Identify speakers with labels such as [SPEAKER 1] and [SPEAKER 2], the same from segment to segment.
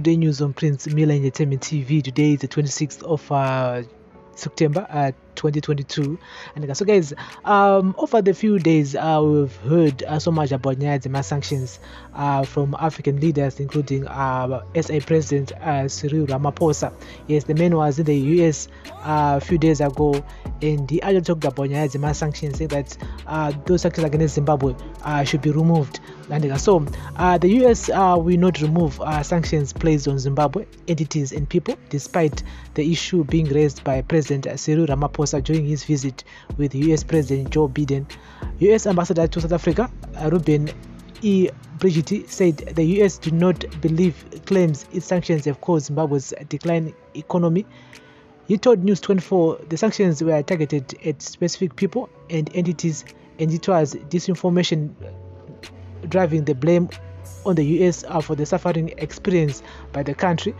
[SPEAKER 1] everyday news on Prince Miller Entertainment TV. Today is the 26th of uh, September uh, 2022. And so, guys, um, over the few days, uh, we've heard uh, so much about Nyadzima sanctions uh, from African leaders, including uh, SA President uh, Cyril Ramaphosa. Yes, the man was in the US uh, a few days ago, and he actually talked about Nyadzima sanctions, saying that uh, those sanctions against Zimbabwe uh, should be removed. So, uh, the US uh, will not remove uh, sanctions placed on Zimbabwe entities and people, despite the issue being raised by President Cyril Ramaphosa during his visit with US President Joe Biden. US Ambassador to South Africa, uh, Ruben E. Brigitte, said the US do not believe claims its sanctions have caused Zimbabwe's declining economy. He told News 24 the sanctions were targeted at specific people and entities, and it was disinformation driving the blame on the US uh, for the suffering experienced by the country.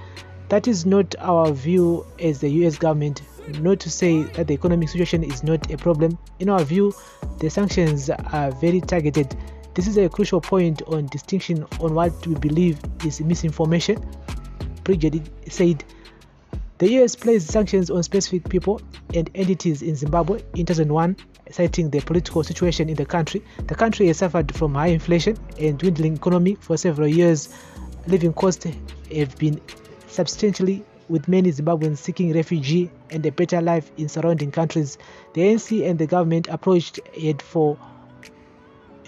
[SPEAKER 1] That is not our view as the US government, not to say that the economic situation is not a problem. In our view, the sanctions are very targeted. This is a crucial point on distinction on what we believe is misinformation. Bridget said the US placed sanctions on specific people and entities in Zimbabwe in 2001, citing the political situation in the country. The country has suffered from high inflation and dwindling economy for several years. Living costs have been substantially with many Zimbabweans seeking refugee and a better life in surrounding countries. The ANC and the government approached it for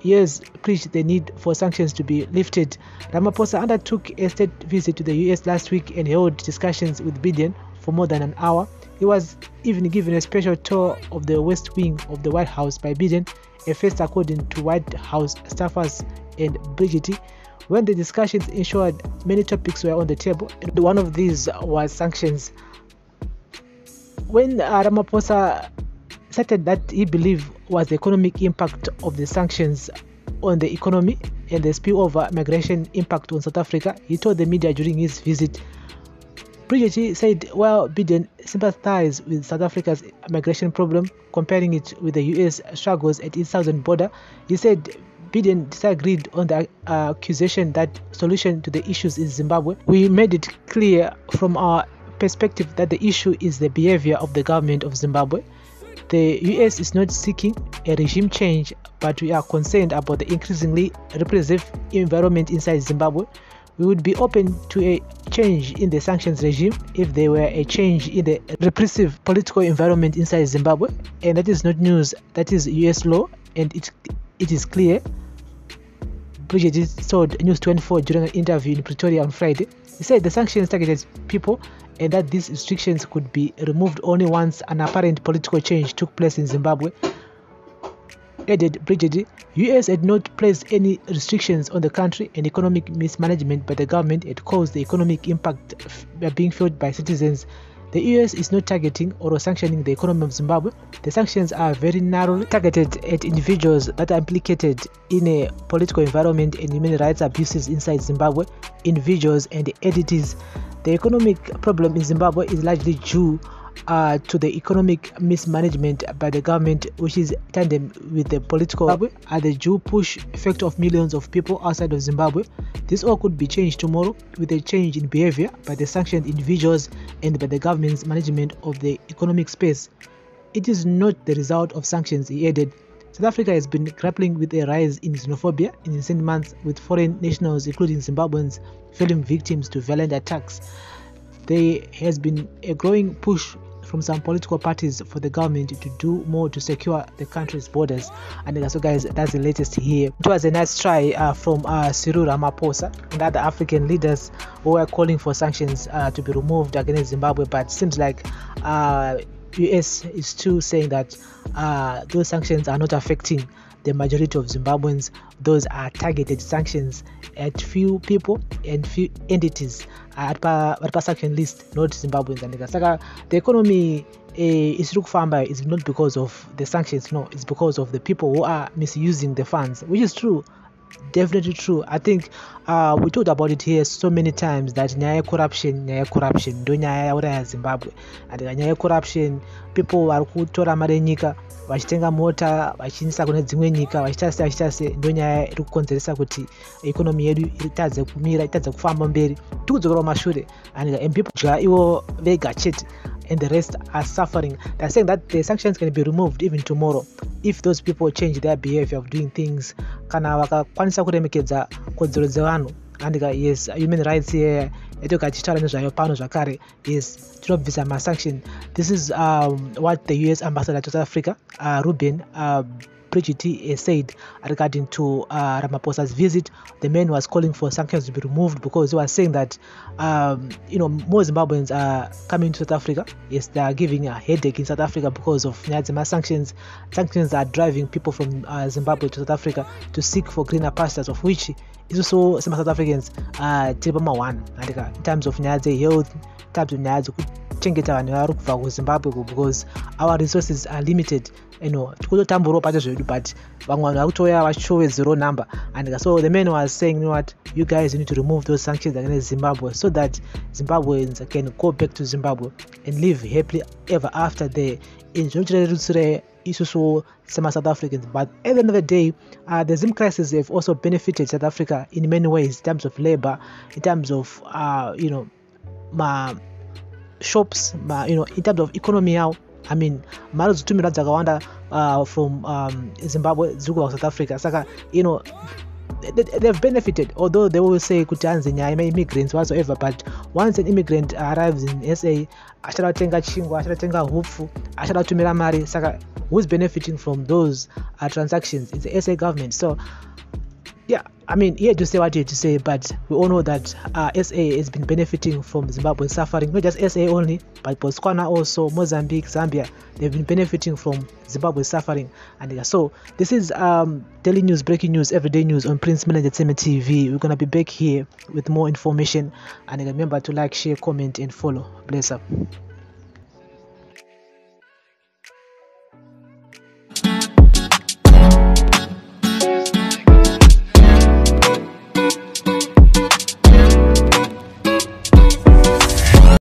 [SPEAKER 1] years preached the need for sanctions to be lifted. Ramaphosa undertook a state visit to the US last week and held discussions with Biden for more than an hour. He was even given a special tour of the West Wing of the White House by Biden, a first according to White House staffers and Brigety. When the discussions ensured many topics were on the table, and one of these was sanctions. When uh, Ramaphosa cited that he believed was the economic impact of the sanctions on the economy and the spillover migration impact on South Africa. He told the media during his visit. Bridget said while Biden sympathized with South Africa's migration problem, comparing it with the US struggles at its southern border, he said Biden disagreed on the accusation that solution to the issues in Zimbabwe. We made it clear from our perspective that the issue is the behavior of the government of Zimbabwe. The US is not seeking a regime change, but we are concerned about the increasingly repressive environment inside Zimbabwe. We would be open to a change in the sanctions regime if there were a change in the repressive political environment inside Zimbabwe. And that is not news, that is US law, and it, it is clear. Bridget told News 24 during an interview in Pretoria on Friday. He said the sanctions targeted people and that these restrictions could be removed only once an apparent political change took place in Zimbabwe. Added Bridget, US had not placed any restrictions on the country and economic mismanagement by the government had caused the economic impact uh, being felt by citizens. The US is not targeting or sanctioning the economy of Zimbabwe. The sanctions are very narrowly targeted at individuals that are implicated in a political environment and human rights abuses inside Zimbabwe, individuals and entities the economic problem in Zimbabwe is largely due uh, to the economic mismanagement by the government, which is tandem with the political Zimbabwe and the due push effect of millions of people outside of Zimbabwe. This all could be changed tomorrow with a change in behavior by the sanctioned individuals and by the government's management of the economic space. It is not the result of sanctions, he added. South Africa has been grappling with a rise in xenophobia in recent months, with foreign nationals, including Zimbabweans, falling victims to violent attacks. There has been a growing push from some political parties for the government to do more to secure the country's borders. And so, guys, that's the latest here. It was a nice try uh, from uh, Cyril Ramaphosa and other African leaders who were calling for sanctions uh, to be removed against Zimbabwe, but it seems like uh, US is still saying that uh, those sanctions are not affecting the majority of Zimbabweans. Those are targeted sanctions at few people and few entities at pa, at pa sanction list, not Zimbabweans. And saka the economy eh, isiri kufamba is not because of the sanctions, no, it's because of the people who are misusing the funds, which is true. Definitely true. I think uh, we talked about it here so many times that nyaya yecorruption nyaya yecorruption ndo nyaya yauraya zimbabwe. And nyaya yecorruption people vari kutora mari yenyika vachitenga mota vachiindisa kune dzimwe nyika vachiita se vachiita se ndo nyaya iri kukonzeresa kuti ikonomi yedu itadze kumira itadze kufamba mberi. Tiri kudzokera kumashure and people dya ivo vega chete and the rest are suffering. They're saying that the sanctions can be removed even tomorrow if those people change their behavior of doing things. Kana vakakwanisa kuremekedza kodzero dzevanhu andika yes human rights here yatoka tichitaura nezvayo pano zvakare yes tinobvisa masanction this is um, what the us ambassador to south africa uh, ruben uh, Bridget uh, said regarding to uh, Ramaphosa's visit, the man was calling for sanctions to be removed because he was saying that um, you know more Zimbabweans are coming to South Africa. Yes, they are giving a headache in South Africa because of Nyadzima sanctions. Sanctions are driving people from uh, Zimbabwe to South Africa to seek for greener pastures, of which is also some South Africans uh, tiri one in terms of nyaya health, in terms of nyaya dzekuchengeta vanhu vari kubva kuzimbabwe because our resources are limited you know pacho zvedu but vamwe vanhu vari kutouya number. And so the man was saying you know what you guys need to remove those sanctions against zimbabwe so that zimbabweans can go back to zimbabwe and live happily ever after there in zvinotirerutsire isusu sema-south africans. But at the end of the day uh, the zim crisis have also benefited south africa in many ways in terms of labor in terms of uh, you know ma shops ma, you know in terms of economy yavo i mean mari dzitumirwa dzakawanda uh, from um, zimbabwe dziri kubva kusouth africa. Saka you know they've benefited although they will say kuti hanzi nyaya maimmigrants whatsoever but once an immigrant arrives in sa achada kutenga chingwa achada kutenga hupfu achada kutumira mari saka who's benefiting from those uh, transactions? It's the sa government. So yeah, I mean, here to say what you to say, but we all know that uh, SA has been benefiting from Zimbabwe suffering, not just SA only, but Botswana also, Mozambique, Zambia, they've been benefiting from Zimbabwe suffering. And so, this is um, daily news, breaking news, everyday news on Prince Miller Entertainment TV. We're gonna be back here with more information. And remember to like, share, comment, and follow. Bless up.